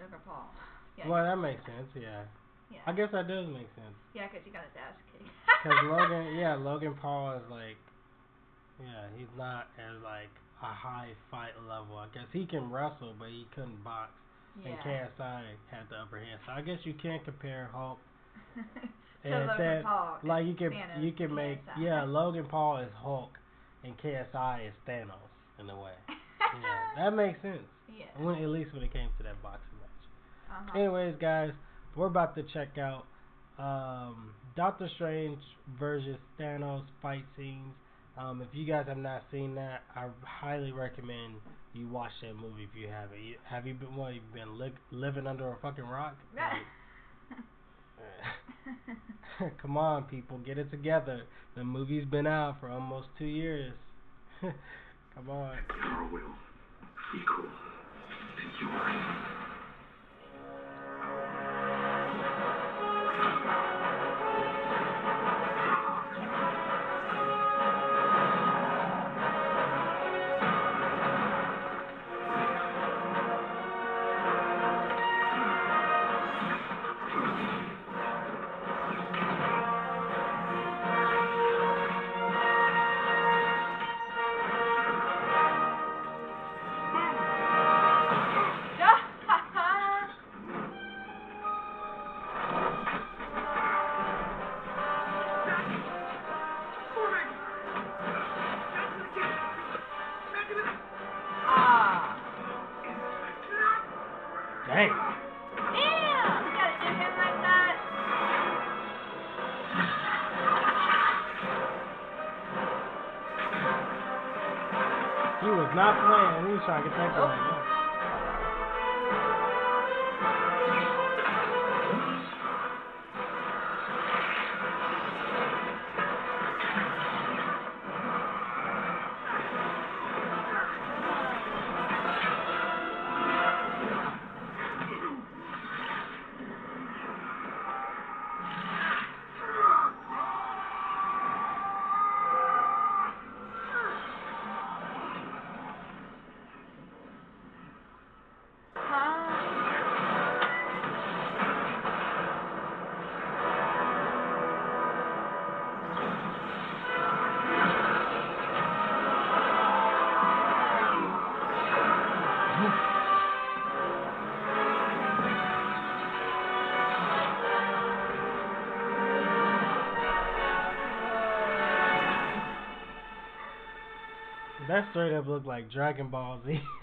Logan Paul. Yeah. Well, that makes sense. Yeah. yeah. I guess that does make sense. Yeah, 'cause he got his ass kicked. Because Logan, yeah, Logan Paul is like, yeah, he's not as like a high fight level. I guess he can wrestle, but he couldn't box. Yeah. And KSI had the upper hand. So I guess you can't compare Hulk to and Logan that. Paul. Like you can Thanos you can make KSI. yeah Logan Paul is Hulk and KSI is Thanos in a way. Yeah, that makes sense. yeah. When, at least when it came to that boxing match. Uh-huh. Anyways, guys, we're about to check out um, Doctor Strange versus Thanos fight scenes. Um, if you guys have not seen that, I highly recommend you watch that movie if you haven't. You, have you been what? You've been li- living under a fucking rock? Like, come on, people, get it together. The movie's been out for almost two years. come on. Power will equal to yours. Dang. Damn! You gotta do him like that? He was not playing. He was trying to get that going. That straight up looked like Dragon Ball Z.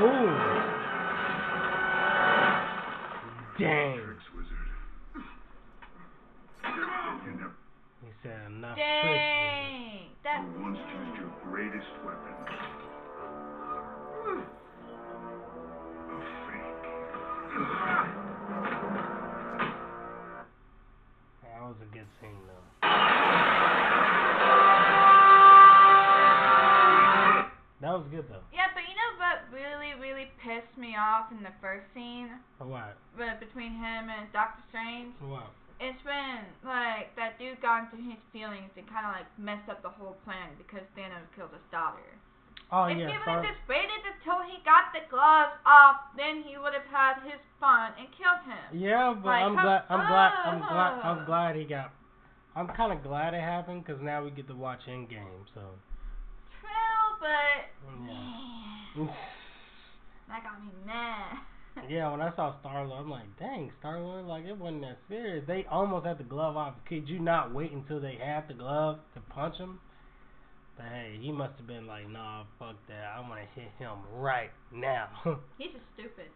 Ooh. Dang. Tricks, wizard. You never He said enough. Dang! That. once used your greatest weapon. A fake. That was a good scene though. That was good though. Yeah, but you know what really, really pissed me off in the first scene what? but between him and Doctor Strange? What? It's when, like, that dude got into his feelings and kind of, like, messed up the whole plan because Thanos killed his daughter. Oh if yeah, he would have just waited until he got the gloves off, then he would have had his fun and killed him. Yeah, but Like, I'm glad. I'm glad. I'm glad. I'm glad he got. I'm kind of glad it happened because now we get to watch Endgame. So. True, but. Yeah. That got me mad. Yeah, when I saw Star Lord, I'm like, dang, Star Lord, like it wasn't that serious. They almost had the glove off. Could you not wait until they had the glove to punch him? But hey, he must have been like, nah, fuck that. I want to hit him right now. He's just stupid.